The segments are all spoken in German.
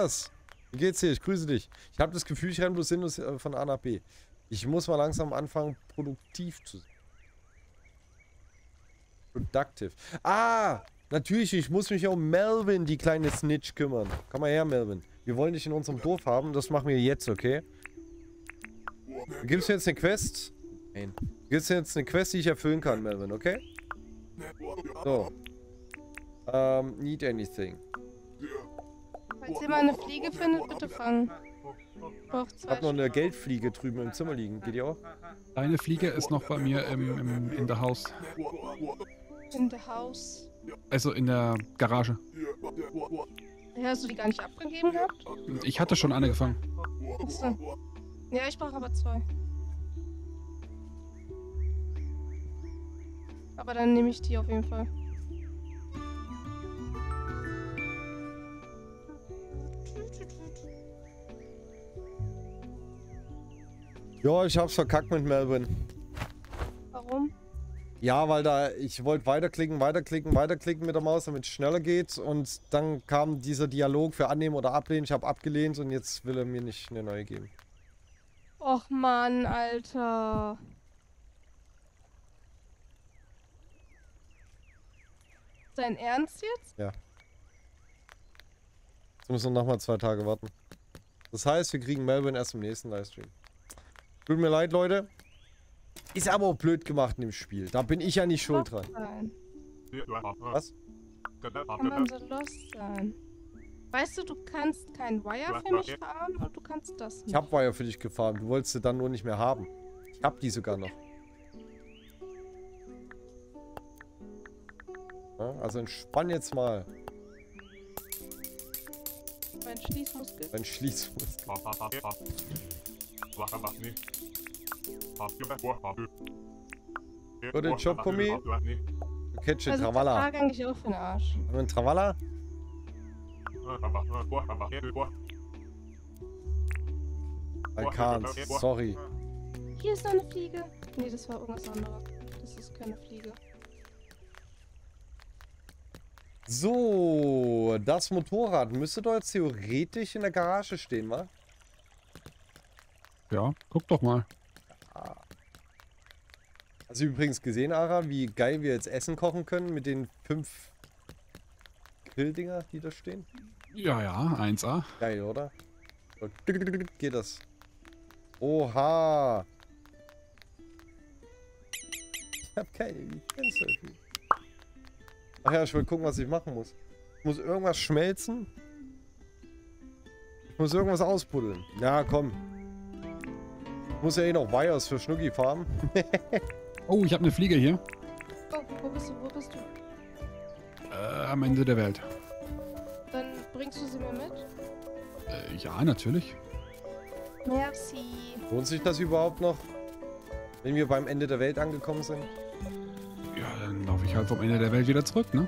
Lukas, wie geht's dir? Ich grüße dich. Ich habe das Gefühl, ich renne bloß sinnlos äh, von A nach B. Ich muss mal langsam anfangen, produktiv zu sein. Productive. Ah, natürlich, ich muss mich um Melvin, die kleine Snitch, kümmern. Komm mal her, Melvin. Wir wollen dich in unserem Dorf haben. Das machen wir jetzt, okay? Gibst du jetzt eine Quest? Nein. Gibst du jetzt eine Quest, die ich erfüllen kann, Melvin, okay? So. Um, need anything. Falls ihr mal eine Fliege findet, bitte fangen. Ich brauch Ich zwei hab noch eine Geldfliege drüben im Zimmer liegen. Geht die auch? Deine Fliege ist noch bei mir im, im, in der Haus. in the house. Also in der Garage. Ja, hast du die gar nicht abgegeben gehabt? Ich hatte schon eine gefangen. Achso. Ja, ich brauche aber zwei. Aber dann nehme ich die auf jeden Fall. Ja, ich hab's verkackt mit Melvin. Warum? Ja, weil da, ich wollte weiterklicken, weiterklicken, weiterklicken mit der Maus, damit es schneller geht. Und dann kam dieser Dialog für annehmen oder ablehnen. Ich habe abgelehnt und jetzt will er mir nicht eine neue geben. Och Mann, Alter. Dein Ernst jetzt? Jetzt müssen wir nochmal zwei Tage warten. Das heißt, wir kriegen Melvin erst im nächsten Livestream. Tut mir leid, Leute. Ist aber auch blöd gemacht in dem Spiel. Da bin ich ja nicht schuld dran. Nein. Was? Kann man so lost sein? Weißt du, du kannst kein Wire für mich farmen und du kannst das Ich nicht. hab Wire für dich gefarmt. Du wolltest sie dann nur nicht mehr haben. Ich hab die sogar noch. Ja, also entspann jetzt mal Mein Schließmuskel. dein Schließmuskel. Guten Job, Kommi. Catche Also Travala. Vertrag eigentlich auch für den Arsch. Haben wir einen Travala? I can't. Sorry. Hier ist noch eine Fliege. Nee, das war irgendwas anderes. Das ist keine Fliege. So, das Motorrad müsste doch jetzt theoretisch in der Garage stehen, wa? Ja, guck doch mal. Hast du übrigens gesehen, Ara, wie geil wir jetzt Essen kochen können mit den fünf Grilldinger, die da stehen? Ja, ja, 1A. Geil, oder? Geht das? Oha! Ich hab keine dafür. Ach ja, ich will gucken, was ich machen muss. Ich muss irgendwas schmelzen. Ich muss irgendwas ausbuddeln. Ja, komm. Ich muss ja eh noch Wires für Schnucki farmen. Oh, ich habe eine Fliege hier. Oh, wo bist du? Wo bist du? Äh, am Ende der Welt. Dann bringst du sie mir mit? Äh, ja, natürlich. Merci. Lohnt sich das überhaupt noch? Wenn wir beim Ende der Welt angekommen sind? Ja, dann laufe ich halt vom Ende der Welt wieder zurück, ne?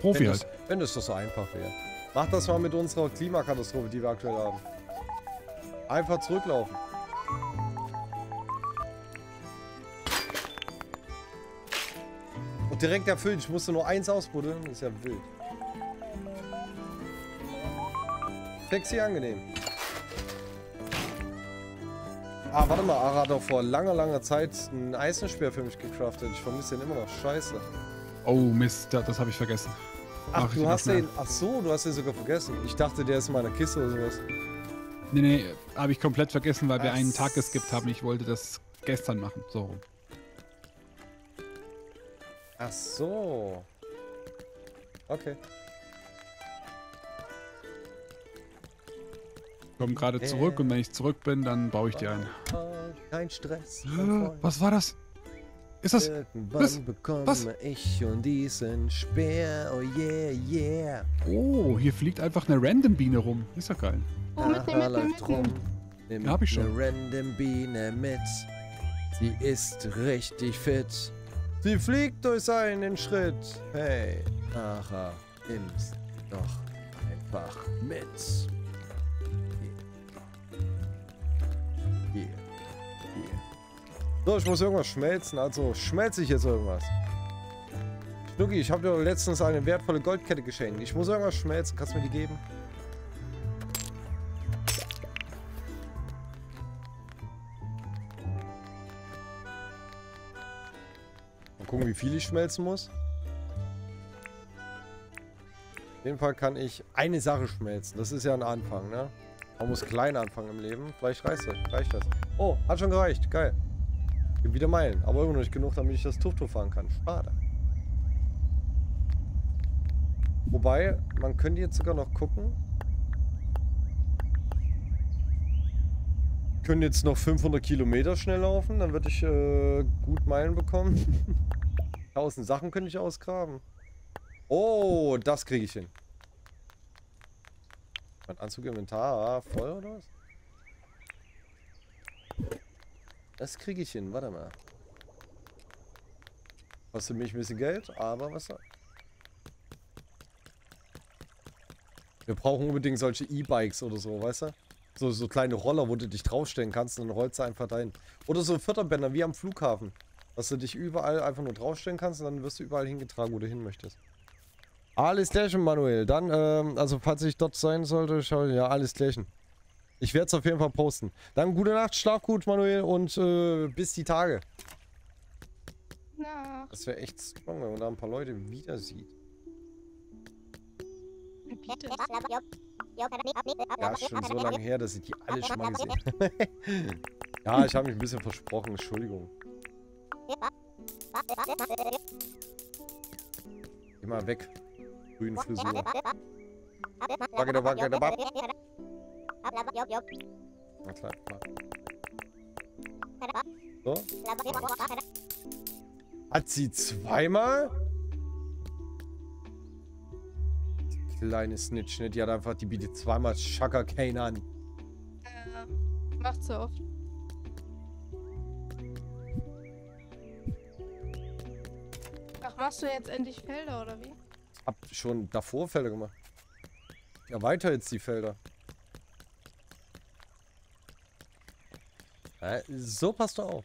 Profi Wenn halt. das, wenn das doch so einfach wäre. Mach das mal mit unserer Klimakatastrophe, die wir aktuell haben. Einfach zurücklaufen. Direkt erfüllen. Ich musste nur eins ausbuddeln. Ist ja wild. Sexy angenehm. Ah, warte mal. Ara hat doch vor langer, langer Zeit einen Eisenspeer für mich gecraftet. Ich vermisse den immer noch. Scheiße. Oh, Mist, das habe ich vergessen. Ach, Mach du hast den. Ach so, du hast den sogar vergessen. Ich dachte, der ist in meiner Kiste oder sowas. Nee, nee, habe ich komplett vergessen, weil wir Ach einen Tag geskippt haben. Ich wollte das gestern machen. So rum. Ach so. Okay. Ich komme gerade zurück und wenn ich zurück bin, dann baue ich die ein. Kein Stress. Äh, Was war das? Ist das? Irgendwann Was? bekomme Was? ich und diesen Speer. Oh yeah, yeah. Oh, hier fliegt einfach eine Random Biene rum. Ist ja geil. Oh, Aha, mitnehmen, läuft rum. mitnehmen. Nimm Ja, hab ich schon. Eine random Biene mit. Sie ist richtig fit. Sie fliegt durch seinen Schritt. Hey, Ara, nimm's doch einfach mit. Hier. Hier. Hier. So, ich muss irgendwas schmelzen, also schmelze ich jetzt irgendwas. Schnucki, ich habe dir letztens eine wertvolle Goldkette geschenkt. Ich muss irgendwas schmelzen. Kannst du mir die geben? Wie viel ich schmelzen muss. Auf jeden Fall kann ich eine Sache schmelzen. Das ist ja ein Anfang, ne? Man muss klein anfangen im Leben. Vielleicht reicht das. Reicht das. Oh, hat schon gereicht. Geil. Gibt wieder Meilen. Aber immer noch nicht genug, damit ich das Tufto fahren kann. Schade. Wobei, man könnte jetzt sogar noch gucken. Können jetzt noch 500 Kilometer schnell laufen, dann würde ich äh, gut Meilen bekommen. 1000 Sachen könnte ich ausgraben. Oh, das kriege ich hin. Mein Anzug Inventar voll oder was? Das kriege ich hin, warte mal. Kostet mich ein bisschen Geld, aber was soll. Wir brauchen unbedingt solche E-Bikes oder so, weißt du? So, so kleine Roller, wo du dich draufstellen kannst und dann rollst du einfach dahin. Oder so Förderbänder wie am Flughafen. Dass du dich überall einfach nur draufstellen kannst und dann wirst du überall hingetragen, wo du hin möchtest. Alles klärchen, Manuel. Dann, ähm, also falls ich dort sein sollte, schau, ja, alles klärchen. Ich werde es auf jeden Fall posten. Dann gute Nacht, schlaf gut, Manuel, und äh, bis die Tage. Na, Das wäre echt strong, wenn man da ein paar Leute wieder sieht. Ja, ist schon so lange her, dass ich die alle schon mal gesehen habe. ja, ich habe mich ein bisschen versprochen, Entschuldigung. Mal weg. Grüne Frisur. Wacke Wacke Bab. Na klar, klar. So. Hat sie zweimal? Kleine Snitch, ne? Die hat einfach, die bietet zweimal Shaka Kane an. Äh, macht so oft. Machst du jetzt endlich Felder oder wie? Hab schon davor Felder gemacht. Ja, weiter jetzt die Felder. Äh, so passt du auf.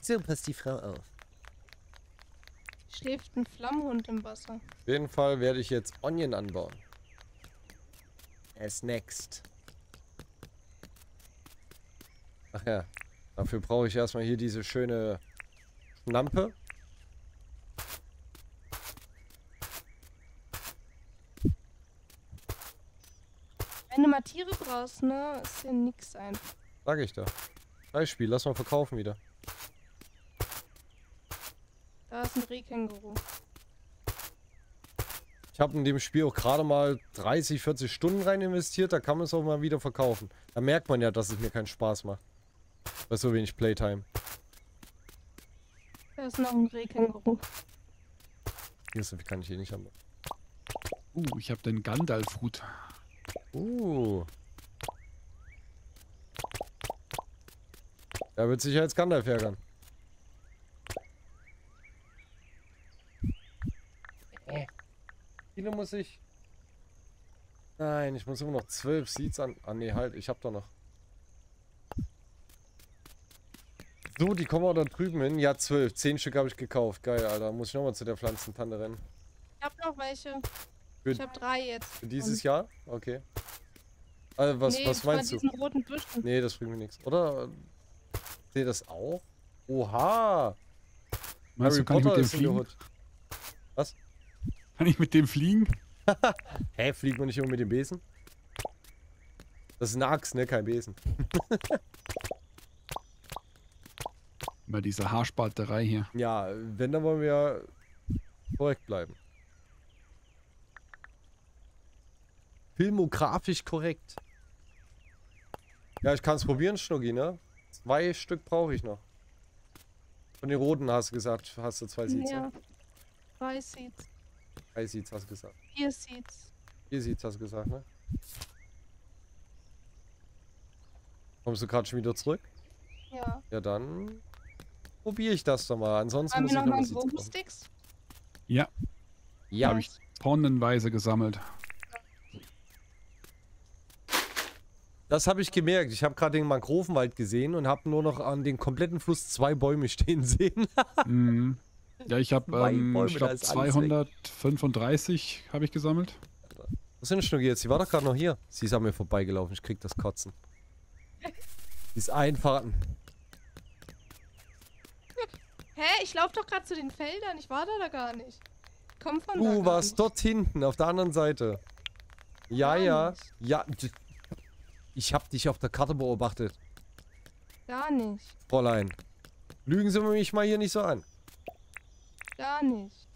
So passt die Frau auf. Schläft ein Flammhund im Wasser. Auf jeden Fall werde ich jetzt Onion anbauen. As next. Ach ja, dafür brauche ich erstmal hier diese schöne Lampe. Wenn du mal Tiere brauchst, ne, ist ja nix einfach. Sag ich da. Beispiel, lass mal verkaufen wieder. Da ist ein Rehkänguru. Ich habe in dem Spiel auch gerade mal 30, 40 Stunden rein investiert, da kann man es auch mal wieder verkaufen. Da merkt man ja, dass es mir keinen Spaß macht. Bei so wenig Playtime. Da ist noch ein Rehkänguru. Hier ist, kann ich hier nicht haben. Uh, ich habe den Gandalf-Hut. Uh. Er wird sich als Gandalf ärgern. Äh. Viele muss ich. Nein, ich muss immer noch zwölf Seeds an. Ah nee, halt, ich hab doch noch. So, die kommen auch da drüben hin. Ja, zwölf. Zehn Stück habe ich gekauft. Geil, Alter. Muss ich nochmal zu der Pflanzentante rennen. Ich hab noch welche. Für- Ich hab drei jetzt. Für dieses Jahr? Okay. Also, was, nee, was meinst du? roten Büschen. Nee, das bringt mir nichts. Oder? Seht ihr das auch? Oha! Meinst Harry du, kann ich mit Potter dem ist in der fliegen? Hut. Was? Kann ich mit dem fliegen? Hä, fliegt man nicht immer mit dem Besen? Das ist eine Axt, ne? Kein Besen. Bei dieser Haarspalterei hier. Ja, wenn, dann wollen wir ja korrekt bleiben. Filmografisch korrekt. Ja, ich kann es probieren, Schnucki, ne? Zwei Stück brauche ich noch. Von den roten hast du gesagt, hast du zwei Seeds, Ja. ne? Drei Seeds. Drei Seeds hast du gesagt. Vier Seeds. Vier Seeds hast du gesagt, ne? Kommst du gerade schon wieder zurück? Ja. Ja, dann probiere ich das doch mal. Ansonsten Haben muss wir ich noch noch mal. Bogen-Sticks? Ja, Ja, habe ich tonnenweise gesammelt. das habe ich gemerkt. Ich habe gerade den Mangrovenwald gesehen und habe nur noch an den kompletten Fluss zwei Bäume stehen sehen. Mhm. Ja, ich habe, ähm, Bäume, ich ist weg. 235 habe ich gesammelt. Was sind Schnucki jetzt? Sie war doch gerade noch hier. Sie ist an mir vorbeigelaufen. Ich krieg das Kotzen. Sie ist einfach. Hä? Ich laufe doch gerade zu den Feldern. Ich war da, da gar nicht. Komm von da. Du warst nicht. dort hinten, auf der anderen Seite. Ja, ja. Ja. Ich hab dich auf der Karte beobachtet, Gar nicht. Fräulein. Lügen Sie mich mal hier nicht so an. Gar nicht.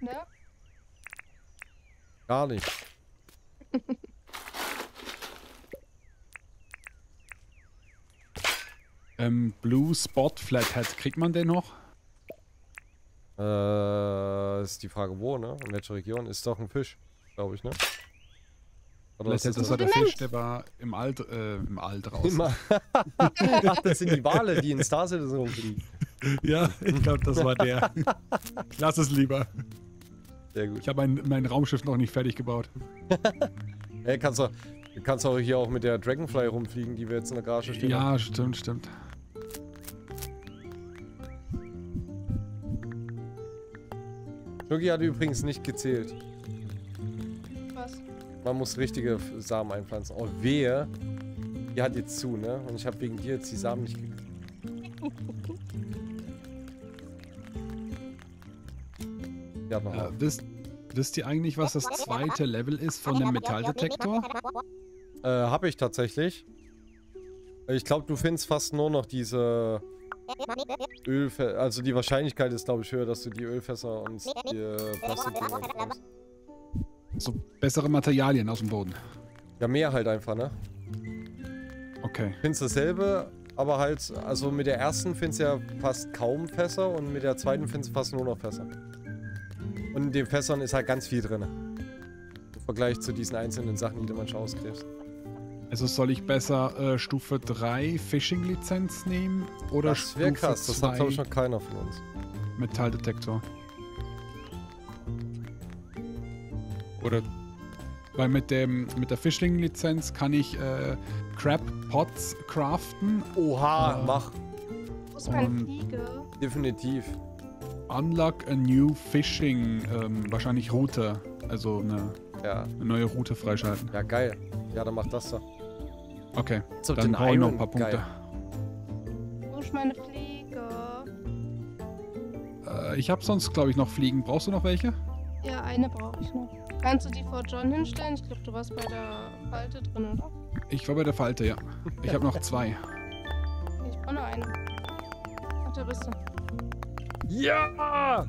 Ne? Gar nicht. Ähm, Blue Spot Flathead, kriegt man den noch? Äh, ist die Frage wo, ne? In welcher Region? Ist doch ein Fisch, glaube ich, ne? Oder Vielleicht ist das das war der. Fisch, der war im Alt, äh, im Alt raus. immer? Ach, das sind die Wale, die in Star Citizen rumfliegen. Ja, ich glaube, das war der. Lass es lieber. Sehr gut. Ich habe mein, mein Raumschiff noch nicht fertig gebaut. Ey, kannst du, kannst auch hier auch mit der Dragonfly rumfliegen, die wir jetzt in der Garage stehen. haben. Ja, stimmt, stimmt. Schnucki hat übrigens nicht gezählt. Was? Man muss richtige Samen einpflanzen. Oh, wehe. Die hat jetzt zu, ne? Und ich habe wegen dir jetzt die Samen nicht gekriegt. Hat noch Äh, wisst, wisst ihr eigentlich, was das zweite Level ist von dem Metalldetektor? Äh, habe ich tatsächlich. Ich glaube, du findest fast nur noch diese Ölfässer. Also die Wahrscheinlichkeit ist, glaube ich, höher, dass du die Ölfässer und die äh, Plastikdinger. So bessere Materialien aus dem Boden. Ja, mehr halt einfach, ne? Okay. Findest dasselbe, aber halt, also mit der ersten findest du ja fast kaum Fässer und mit der zweiten findest du fast nur noch Fässer. Und in den Fässern ist halt ganz viel drin. Im Vergleich zu diesen einzelnen Sachen, die du manchmal ausgräbst. Also soll ich besser äh, Stufe 3 Fishing-Lizenz nehmen oder Das wäre Stufe krass, das hat glaube ich 2 noch keiner von uns. Metalldetektor? Oder weil mit dem mit der Fishing-Lizenz kann ich äh, Crab Pots craften, Oha, Ja. mach. Wo ist mein Und- Flieger? Definitiv. unlock a new Fishing, ähm, wahrscheinlich Route, also eine, Ja, eine neue Route freischalten. ja geil. Ja, dann mach das doch. Okay, So, dann brauche ich noch ein paar Punkte. geil. Wo ist meine Flieger? Äh, ich habe sonst, glaube ich, noch Fliegen. Brauchst du noch welche? Ja, eine brauche ich noch. Kannst du die vor John hinstellen? Ich glaube, du warst bei der Falte drin, oder? Ich war bei der Falte, ja. Ich habe noch zwei. Ich brauche noch eine. Ach, da bist du. Ja!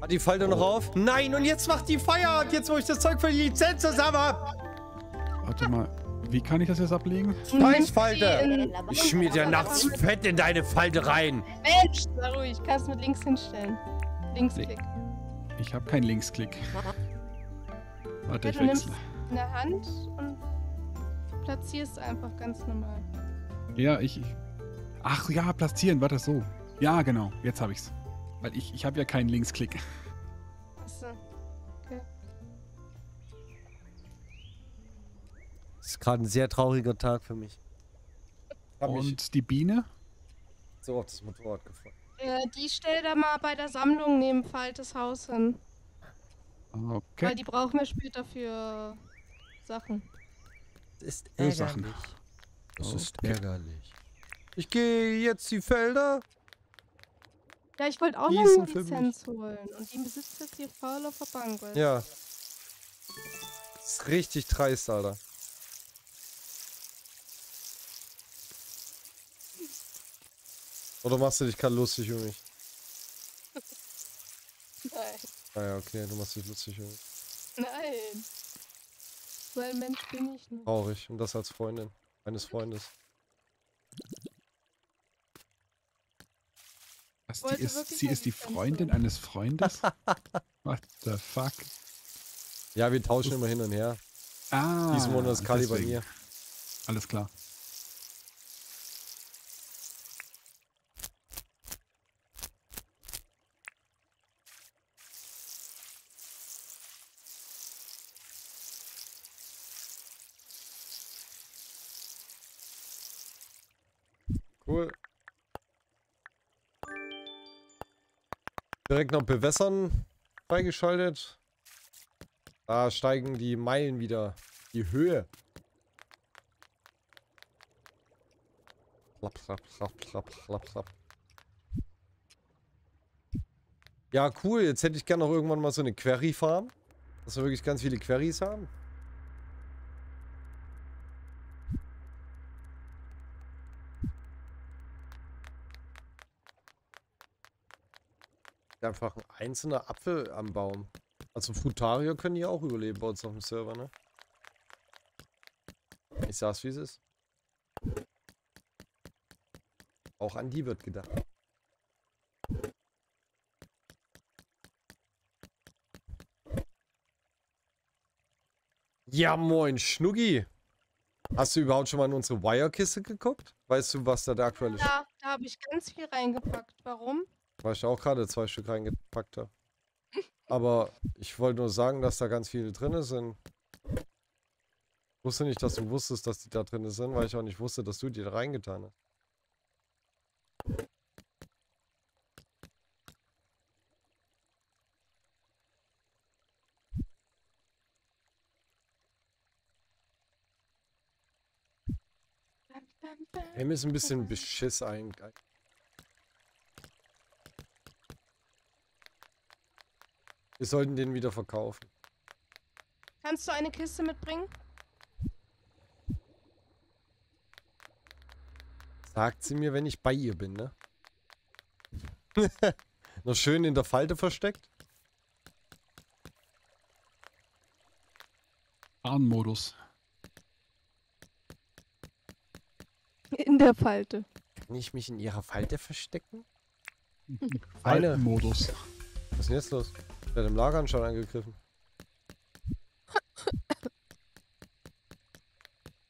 Hat die Falte noch auf? Nein, und jetzt macht die Feier! Jetzt, wo ich das Zeug für die Lizenz zusammen hab! Warte mal, wie kann ich das jetzt ablegen? Du nimmst Falte. sie in- Ich schmier dir nachts Fett in deine Falte rein! Mensch, sei ruhig. Kannst mit links hinstellen. Linksklick. Ich habe keinen Linksklick. Warte, Ja, ich wechsle. in der Hand und platzierst einfach ganz normal. Ja, ich. ich- Ach ja, platzieren, warte so. Ja, genau, jetzt habe ich's. Weil ich, ich habe ja keinen Linksklick. Das ist gerade ein sehr trauriger Tag für mich. Und die Biene? so auf das Motorrad gefreut. Äh, die stell da mal bei der Sammlung neben Faltes Haus hin. Weil Okay. die brauchen wir später für Sachen. Das ist Sachen. Das ist Okay. ärgerlich. Ich gehe jetzt die Felder. Ja, ich wollte auch Die noch eine. Lizenz holen. Und die besitzt jetzt hier faul auf der Bank. Ja. Das ist richtig dreist, Alter. Oder machst du dich gerade lustig über mich? Nein. Ah ja, okay, du machst dich lustig über mich. Nein. So ein Mensch bin ich nicht. Traurig. Und das als Freundin eines Freundes. Was, die ist, sie ist die Freundin holen. eines Freundes? What the fuck? Ja, wir tauschen immer hin und her. Ah, Diesen Monat ist Kali bei mir. Alles klar. Cool. Direkt noch bewässern freigeschaltet. Da steigen die Meilen wieder. Die Höhe. Schlapp, schlapp, schlapp, schlapp, schlapp, schlapp. Ja, cool. Jetzt hätte ich gerne noch irgendwann mal so eine Query-Farm. Dass wir wirklich ganz viele Queries haben. Einfach ein einzelner Apfel am Baum. Also Frutarier können die auch überleben bei uns auf dem Server, ne? Ich sag's wie es ist. Auch an die wird gedacht. Ja, moin, Schnuggi. Hast du überhaupt schon mal in unsere Wire-Kiste geguckt? Weißt du, was da der aktuelle Ja, da habe ich ganz viel reingepackt. Warum? Weil ich auch gerade zwei Stück reingepackt habe. Aber ich wollte nur sagen, dass da ganz viele drin sind. Ich wusste nicht, dass du wusstest, dass die da drin sind, weil ich auch nicht wusste, dass du die da reingetan hast. Bam. Hem ist ein bisschen Beschiss eigentlich. Wir sollten den wieder verkaufen. Kannst du eine Kiste mitbringen? Sagt sie mir, wenn ich bei ihr bin, ne? Noch schön in der Falte versteckt. Tarnmodus. In der Falte. Kann ich mich in ihrer Falte verstecken? Faltenmodus. Was ist denn jetzt los? Der hat im Lager anscheinend angegriffen.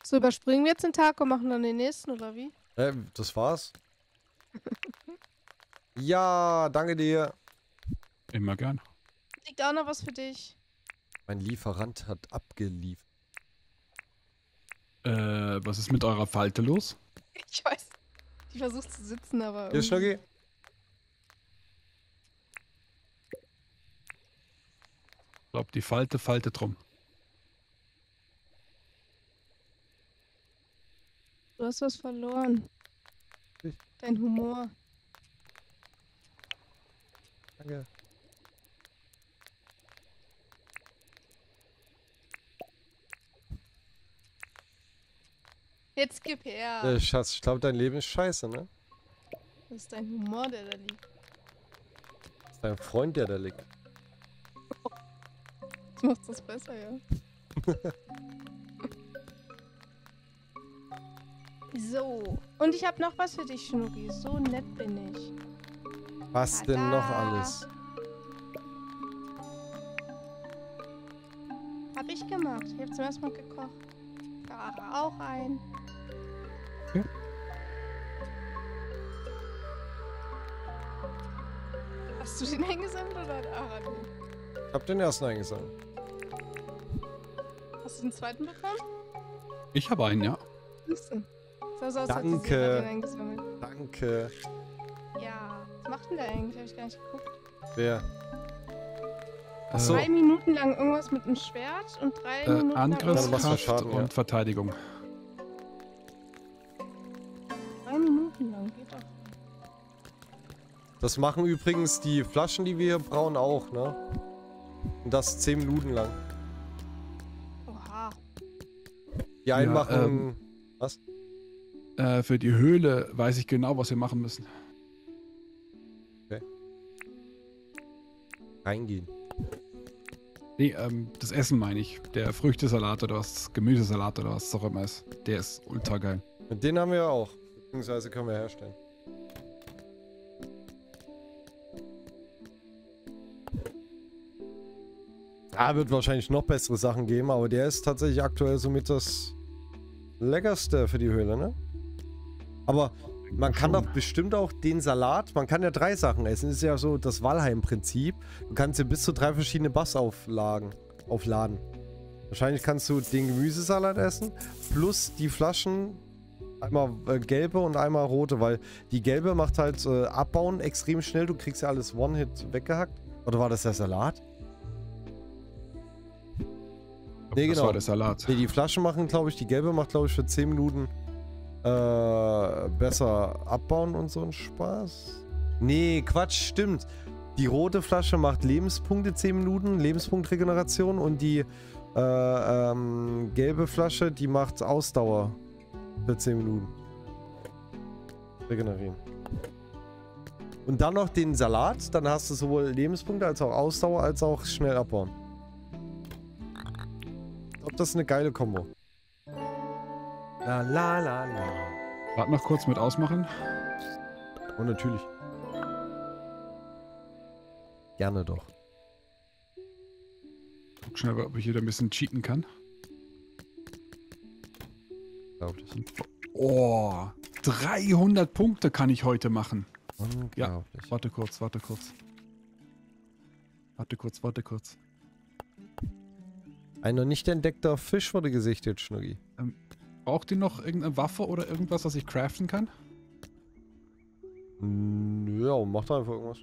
So, überspringen wir jetzt den Tag und machen dann den nächsten, oder wie? Äh, das war's. ja, danke dir. Immer gern. Liegt auch noch was für dich. Mein Lieferant hat abgeliefert. Äh, was ist mit eurer Falte los? Ich weiß. Ich versuche zu sitzen, aber. Hier, Schnucki. Glaube, die Falte faltet drum. Du hast was verloren. Ich? Dein Humor. Danke. Jetzt gib her. Äh, Schatz, ich glaube, dein Leben ist scheiße, ne? Das ist dein Humor, der da liegt. Das ist dein Freund, der da liegt. Macht das besser, ja. so. Und ich habe noch was für dich, Schnucki. So nett bin ich. Was denn noch Tada. alles? Hab ich gemacht. Ich habe zum ersten Mal gekocht. Clara auch ein. Ja. Hast du den eingesammelt oder hat Ara den? Ich hab den ersten eingesammelt. Den zweiten bekommen? Ich habe einen, ja. So, so, sie Danke. Danke. Ja. Was macht denn der eigentlich? Hab ich gar nicht geguckt. Wer? Ach so. Drei Minuten lang irgendwas mit einem Schwert und drei Äh, Minuten Angriffskraft Schaden, ja. und Verteidigung. Drei Minuten lang, geht doch. Das machen übrigens die Flaschen, die wir hier brauen, auch, ne? Und das 10 Minuten lang. Die einen Ja, machen. ähm, was? Äh, für die Höhle weiß ich genau, was wir machen müssen. Reingehen. Nee, ähm, das Essen meine ich. Der Früchtesalat oder was, Gemüsesalat oder was auch immer ist. Der ist ultra geil. Und den haben wir ja auch. Beziehungsweise können wir herstellen. Ah, wird wahrscheinlich noch bessere Sachen geben, aber der ist tatsächlich aktuell somit das leckerste für die Höhle, ne? Aber man kann doch bestimmt auch den Salat, man kann ja drei Sachen essen. Das ist ja so das Walheim-Prinzip. Du kannst ja bis zu drei verschiedene Bassauflagen aufladen. Wahrscheinlich kannst du den Gemüsesalat essen, plus die Flaschen, einmal äh, gelbe und einmal rote, weil die gelbe macht halt äh, abbauen extrem schnell. Du kriegst ja alles One-Hit weggehackt. Oder war das der Salat? Nee, das genau. war der Salat. Nee, die Flaschen machen, glaube ich, die gelbe macht, glaube ich, für 10 Minuten äh, besser abbauen und so ein Spaß. Nee, Quatsch, stimmt. Die rote Flasche macht Lebenspunkte 10 Minuten, Lebenspunktregeneration und die äh, ähm, gelbe Flasche, die macht Ausdauer für 10 Minuten. Regenerieren. Und dann noch den Salat, dann hast du sowohl Lebenspunkte als auch Ausdauer als auch schnell abbauen. Das ist eine geile Kombo. La la la la. Warte noch kurz mit ausmachen. Und natürlich. Gerne doch. Guck schnell, ob ich hier ein bisschen cheaten kann. Unglaublich. Oh, 300 Punkte kann ich heute machen. Unglaublich. Warte kurz, warte kurz. Warte kurz, warte kurz. Ein noch nicht entdeckter Fisch wurde gesichtet, Schnuggi. Braucht ihr noch irgendeine Waffe oder irgendwas, was ich craften kann? Mm, Ja, mach da einfach irgendwas.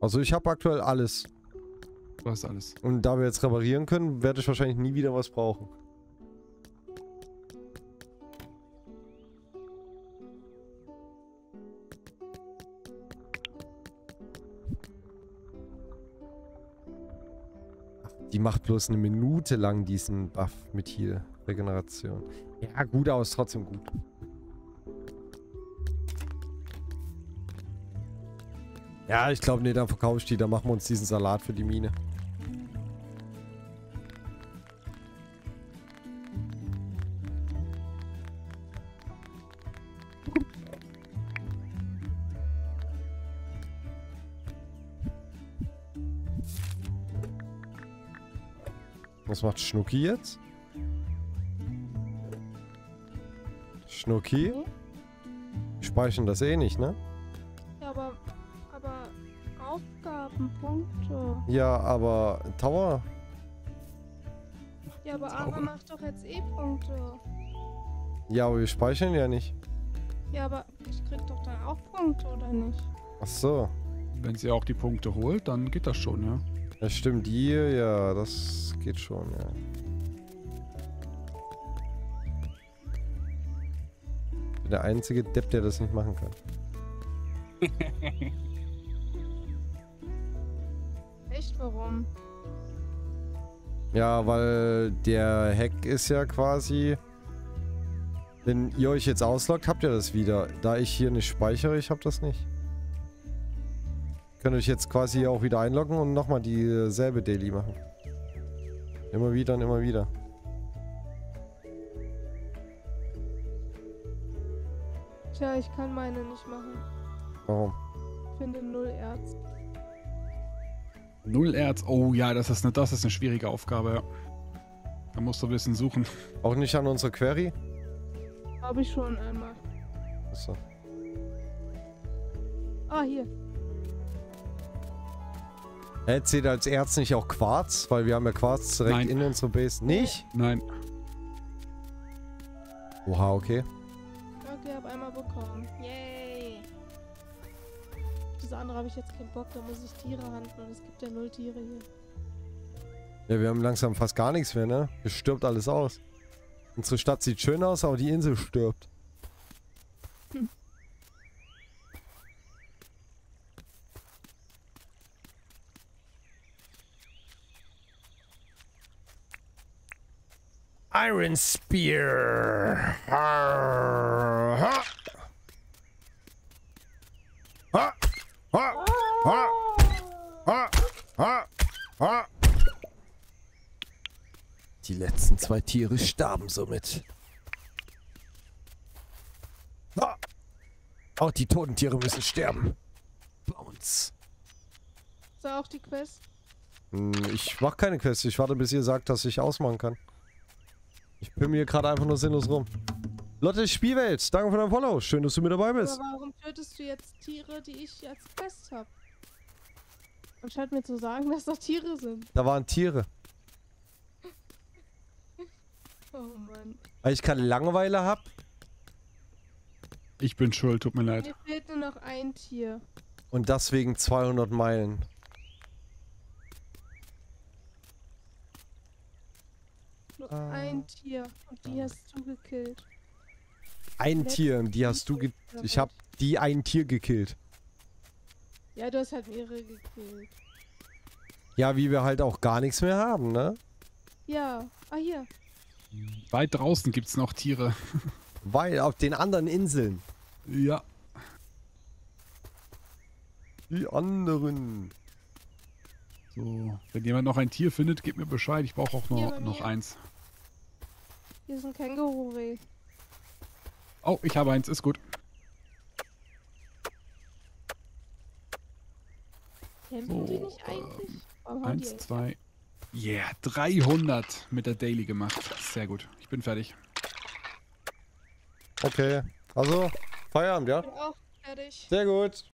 Also ich habe aktuell alles. Du hast alles. Und da wir jetzt reparieren können, werde ich wahrscheinlich nie wieder was brauchen. Die macht bloß eine Minute lang diesen Buff mit Heal. Regeneration. Ja, gut aus, trotzdem gut. Ja, ich glaube, nee, dann verkaufe ich die. Dann machen wir uns diesen Salat für die Mine. Was macht Schnucki jetzt? Schnucki? Wir speichern das eh nicht, ne? Ja, aber, aber Aufgabenpunkte. Ja, aber Tower? Ja, aber Sauber. Ara macht doch jetzt eh Punkte. Ja, aber wir speichern ja nicht. Ja, aber ich krieg doch dann auch Punkte, oder nicht? Ach so. Wenn sie auch die Punkte holt, dann geht das schon, ja. Ja, stimmt. Hier, ja, das geht schon, ja. Ich bin der einzige Depp, der das nicht machen kann. Echt, warum? Ja, weil der Hack ist ja quasi... Wenn ihr euch jetzt ausloggt, habt ihr das wieder. Da ich hier nicht speichere, ich hab das nicht. Könnt euch jetzt quasi auch wieder einloggen und nochmal dieselbe Daily machen. Immer wieder und immer wieder. Tja, ich kann meine nicht machen. Warum? Ich finde null Erz. Null Erz. Oh ja, das ist eine, das ist eine schwierige Aufgabe, ja. Da musst du ein bisschen suchen. Auch nicht an unsere Query? Habe ich schon einmal. Achso. Ah, hier. Hä, zählt als Erz nicht auch Quarz? Weil wir haben ja Quarz direkt Nein. in unserer Base. Nicht? Nein. Oha, okay. Okay, hab einmal bekommen. Yay. Das andere habe ich jetzt keinen Bock, da muss ich Tiere handeln und es gibt ja null Tiere hier. Ja, wir haben langsam fast gar nichts mehr, ne? Hier stirbt alles aus. Unsere Stadt sieht schön aus, aber die Insel stirbt. Iron Spear. Arr, ha. Ha. Ha. Ha. Ha. Ha. Ha. Die letzten zwei Tiere starben somit. Ah. Auch die toten Tiere müssen sterben. Bones. Ist da auch die Quest? Hm, Ich mach keine Quest. Ich warte, bis ihr sagt, dass ich ausmachen kann. Ich bin mir gerade einfach nur sinnlos rum. Lotte Spielwelt, danke für dein Follow. Schön, dass du mit dabei Aber bist. warum tötest du jetzt Tiere, die ich als Quest habe? Anstatt mir zu sagen, dass da Tiere sind. Da waren Tiere. Oh Mann. Weil ich keine Langeweile hab. Ich bin schuld, tut mir leid. Mir fehlt nur noch ein Tier. Und deswegen 200 Meilen. Nur Ah. ein Tier. Und die hast du gekillt. ein Letzten Tier und die hast du ge Tier Ich habe die ein Tier gekillt. Ja, du hast halt mehrere gekillt. Ja, wie wir halt auch gar nichts mehr haben, ne? Ja. Ah, hier. Weit draußen gibt es noch Tiere. Weil auf den anderen Inseln. Ja. Die anderen. So, wenn jemand noch ein Tier findet, gebt mir Bescheid. Ich brauche auch noch, noch eins. Hier ist ein Känguru-Reh. Oh, ich habe eins. Ist gut. Kämpfen die So, nicht eigentlich? Warum die Eins, zwei. Yeah, 300 mit der Daily gemacht. Sehr gut. Ich bin fertig. Okay. Also, Feierabend, ja? Ich bin auch fertig. Sehr gut.